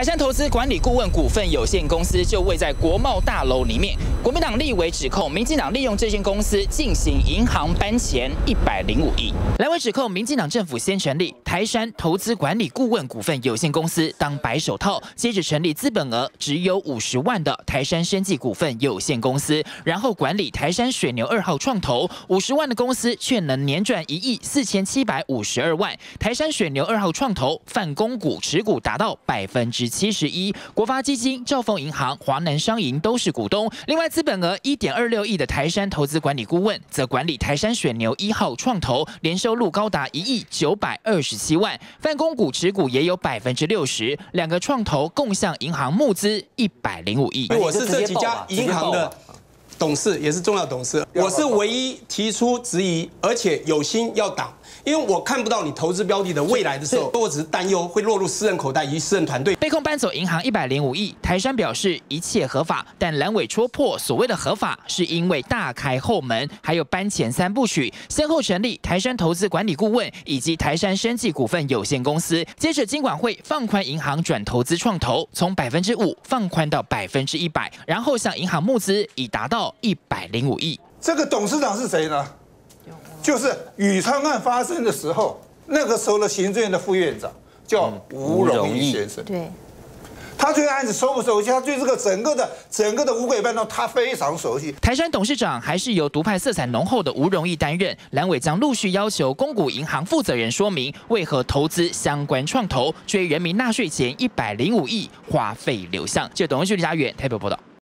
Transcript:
台山投资管理顾问股份有限公司就位在国贸大楼里面。国民党立委指控民进党利用这间公司进行银行搬钱一百零五亿。来委指控民进党政府先成立台山投资管理顾问股份有限公司当白手套，接着成立资本额只有五十万的台山生技股份有限公司，然后管理台山水牛二号创投五十万的公司却能年赚一亿四千七百五十二万。台山水牛二号创投泛公股持股达到百分之。七十一，国发基金、兆丰银行、华南商银都是股东。另外，资本额一点二六亿的台山投资管理顾问，则管理台山水牛一号创投，年收入高达一亿九百二十七万，泛公股持股也有百分之六十。两个创投共向银行募资一百零五亿。我是这几家银行的董事，也是重要董事，我是唯一提出质疑，而且有心要挡。因为我看不到你投资标的的未来的时候，我只是担忧会落入私人口袋以及私人团队。被控搬走银行一百零五亿，台山表示一切合法，但阑尾戳破所谓的合法，是因为大开后门，还有搬钱三部曲，先后成立台山投资管理顾问以及台山生技股份有限公司，接着金管会放宽银行转投资创投，从百分之五放宽到百分之一百，然后向银行募资，以达到一百零五亿。这个董事长是谁呢？就是宇昌案发生的时候，那个时候的行政院的副院长叫吴荣义先生。对。他对案子熟不熟悉？他对这个整个的整个的五鬼半道，他非常熟悉。台山董事长还是由独派色彩浓厚的吴荣义担任。蓝委将陆续要求公股银行负责人说明，为何投资相关创投，追人民纳税钱一百零五亿花费流向。记者董文旭李家远台北报道。